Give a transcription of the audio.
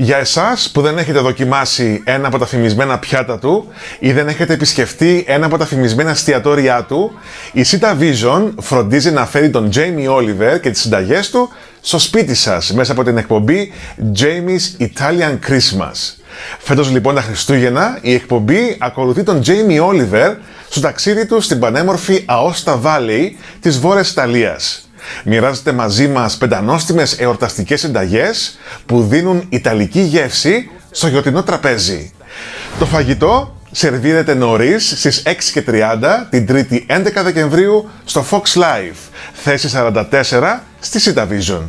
Για εσάς που δεν έχετε δοκιμάσει ένα από τα φημισμένα πιάτα του ή δεν έχετε επισκεφτεί ένα από τα φημισμένα εστιατόρια του, η Sita Vision φροντίζει να φέρει τον Jamie Oliver και τις συνταγές του στο σπίτι σας μέσα από την εκπομπή Jamie's Italian Christmas. Φέτος λοιπόν τα Χριστούγεννα η εκπομπή ακολουθεί τον Jamie Oliver στο ταξίδι του στην πανέμορφη Aosta Valley της Βόρειας Ιταλίας. Μοιράζεται μαζί μας πεντανόστιμες εορταστικές συνταγές που δίνουν ιταλική γεύση στο γιορτινό τραπέζι. Το φαγητό σερβίρεται νωρίς στις 6.30 την 3η 11 Δεκεμβρίου στο Fox Live, θέση 44 στη Cita Vision.